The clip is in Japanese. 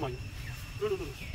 man no no no